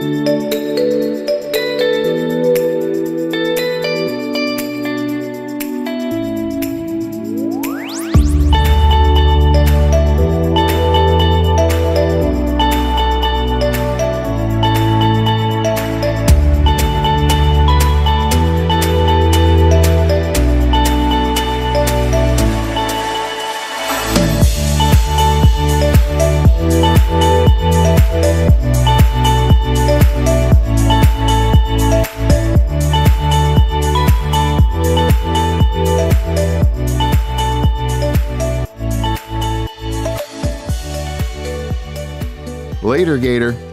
Música Later, Gator.